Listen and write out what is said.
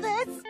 です。